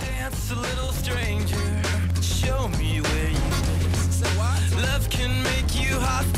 Dance a little stranger, show me where you Love can make you hot.